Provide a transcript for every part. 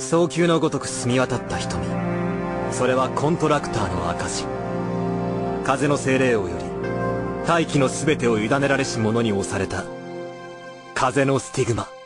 早急のごとく澄み渡った瞳。それはコントラクターの証風の精霊王より大気の全てを委ねられし者に押された風のスティグマ。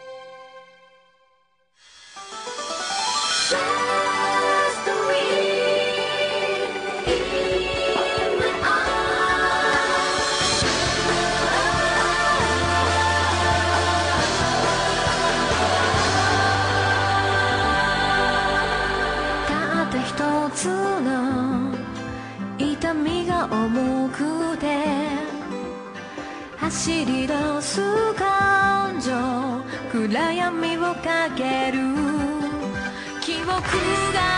痛みが重くて走り出す感情暗闇をかける。記憶が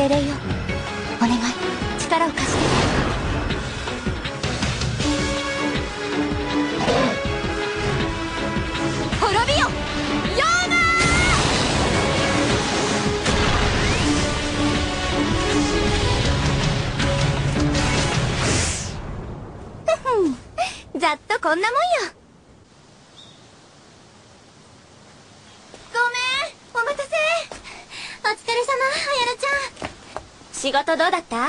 精霊よ。お願い。力を貸して。滅びよ。ヨーマー。ざっとこんなもんよ。お疲れ様あやらちゃん仕事どうだった？うん。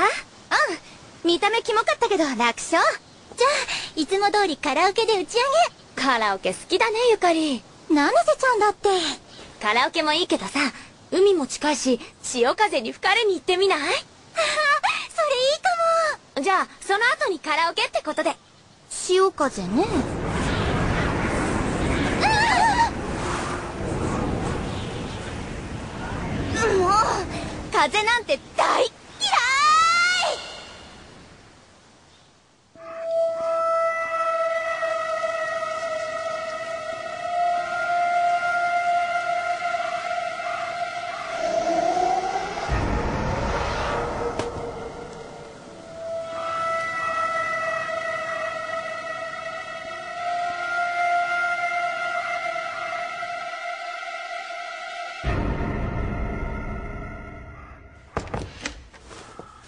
見た目キモかったけど楽勝。じゃあいつも通りカラオケで打ち上げ。カラオケ好きだねゆかり。七瀬ちゃんだって？カラオケもいいけどさ海も近いし潮風に吹かれに行ってみない？それいいかも。じゃあその後にカラオケってことで。潮風ね。もう風なんて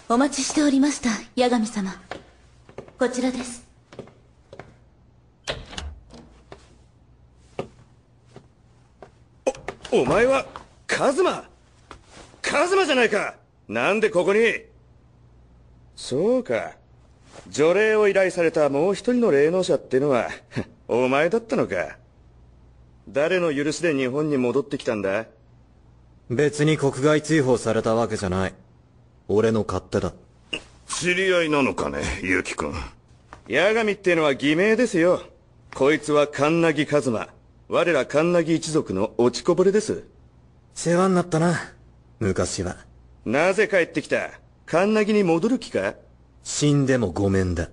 お待ちしておりました八神様。こちらです。お前はカズマ。カズマじゃないか。なんでここに？そうか。除霊を依頼されたもう一人の霊能者ってのは お前だったのか。誰の許しで日本に戻ってきたんだ？別に国外追放されたわけじゃない俺の勝手だ。知り合いなのかねユキ君。八神ってのは偽名ですよ。こいつはカンナギカズマ。我らカンナギ一族の落ちこぼれです。世話になったな昔は。なぜ帰ってきた？カンナギに戻る気か？死んでもごめんだ。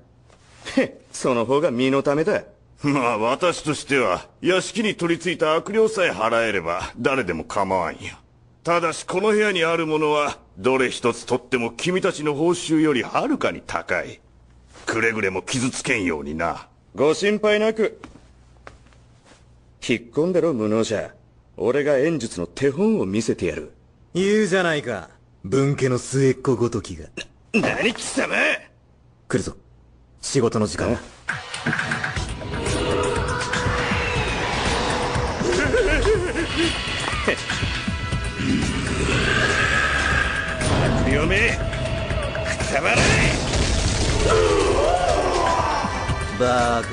へその方が身のためだ。まあ私としては屋敷に取り付いた悪霊さえ払えれば誰でも構わんよ。ただしこの部屋にあるものはどれ一つとっても君たちの報酬よりはるかに高い。くれぐれも傷つけんようにな。ご心配なく。引っ込んでろ無能者。俺が演術の手本を見せてやる。言うじゃないか。分家の末っ子ごときが。何貴様。来るぞ。仕事の時間だ 強めくたばれバーカ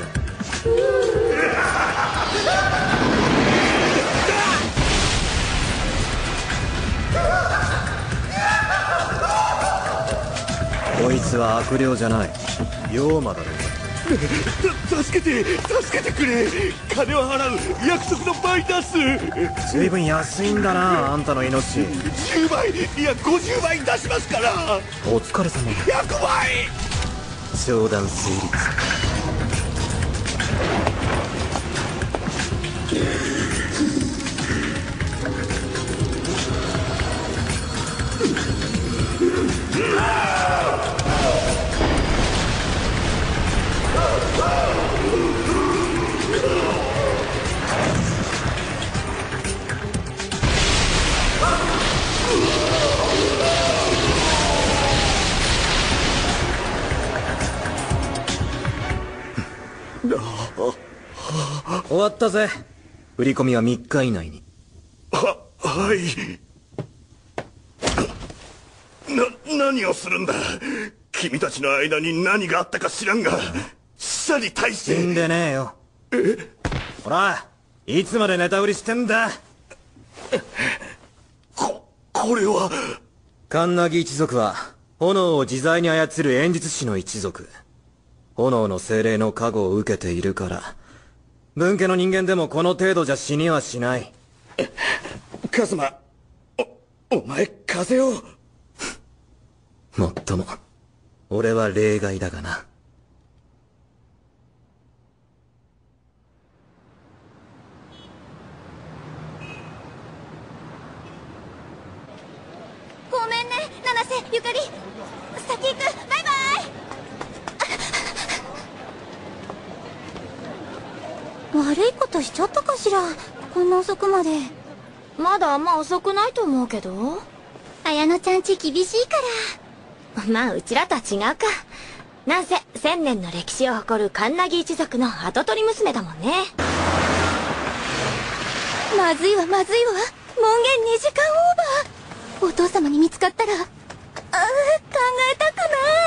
こいつは悪霊じゃない。妖魔だろ助けて助けてくれ。金は払う約束の倍出す随分安いんだなあんたの命。10倍いや50倍出しますから。お疲れ様。100倍。商談成立終わったぜ。振り込みは3日以内に。ははい。な何をするんだ？君たちの間に何があったか知らんが。死者に対し死んてでねえよ。ほらいつまでネタ売りしてんだ？ここれは。カンナギ一族は炎を自在に操る演術師の一族。炎の精霊の加護を受けているから分家の人間でもこの程度じゃ死にはしない。カズマおお前風邪を。もっとも俺は例外だがな。ごめんね七瀬ゆかり。先行くバイバイ悪いことしちゃったかしら？こんな遅くまで。まだあんま遅くないと思うけど。綾乃ちゃんち厳しいから。まあうちらとは違うか。なんせ千年の歴史を誇るカンナギ一族の跡取り娘だもんね。まずいわまずいわ。門限2時間オーバー。お父様に見つかったらああ考えたくない